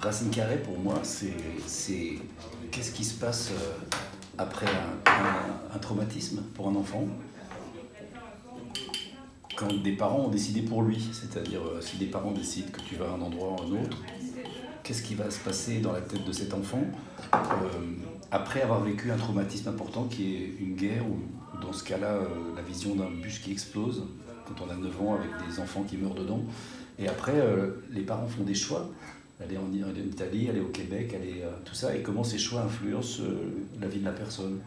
Racine carrée, pour moi, c'est qu'est-ce qui se passe euh, après un, traumatisme pour un enfant? Quand des parents ont décidé pour lui. C'est-à-dire, euh, si des parents décident que tu vas à un endroit ou à un autre, qu'est-ce qui va se passer dans la tête de cet enfant euh, après avoir vécu un traumatisme important qui est une guerre ou dans ce cas-là la vision d'un bus qui explose quand on a 9 ans avec des enfants qui meurent dedans? Et après, les parents font des choix aller en, Italie, aller au Québec, aller euh, tout ça, et comment ces choix influencent euh, la vie de la personne?